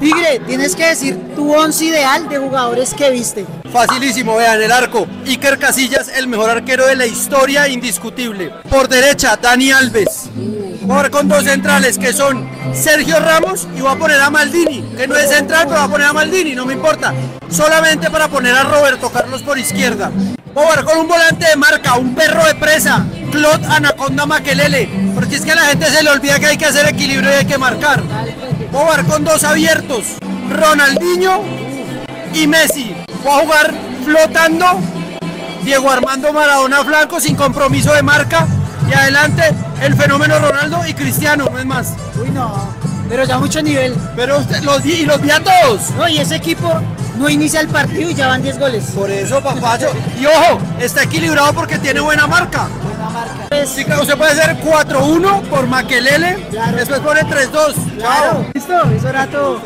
Tigre, tienes que decir tu once ideal de jugadores que viste. Facilísimo, vean el arco. Iker Casillas, el mejor arquero de la historia, indiscutible. Por derecha, Dani Alves. Ahora con dos centrales que son Sergio Ramos y voy a poner a Maldini, que no es central, pero voy a poner a Maldini, no me importa. Solamente para poner a Roberto Carlos por izquierda. Jugar con un volante de marca, un perro de presa, Claude Anaconda Maquelele, porque es que a la gente se le olvida que hay que hacer equilibrio y hay que marcar. Voy a jugar con dos abiertos, Ronaldinho y Messi. Voy a jugar flotando, Diego Armando Maradona Flanco sin compromiso de marca y adelante el fenómeno Ronaldo y Cristiano, no es más. Uy, no, pero ya mucho nivel. Pero usted los y los vi a todos. No, y ese equipo no inicia el partido y ya van 10 goles. Por eso, papayo. Y ojo, está equilibrado porque tiene buena marca. Marca. Sí, claro, usted puede hacer 4-1 por Maquelele, Claro. después pone 3-2. claro. Listo, eso era todo.